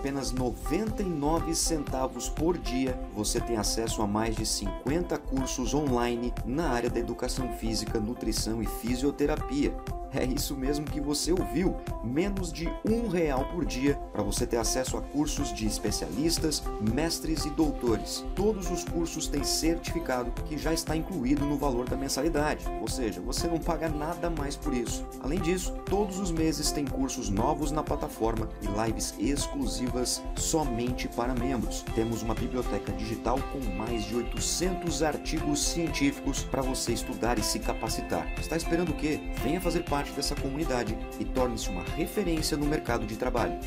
apenas 99 centavos por dia, você tem acesso a mais de 50 cursos online na área da educação física, nutrição e fisioterapia. É isso mesmo que você ouviu, menos de um real por dia para você ter acesso a cursos de especialistas, mestres e doutores. Todos os cursos têm certificado que já está incluído no valor da mensalidade, ou seja, você não paga nada mais por isso. Além disso, todos os meses tem cursos novos na plataforma e lives exclusivas somente para membros. Temos uma biblioteca digital com mais de 800 artigos científicos para você estudar e se capacitar. Está esperando o quê? Venha fazer parte parte dessa comunidade e torne-se uma referência no mercado de trabalho.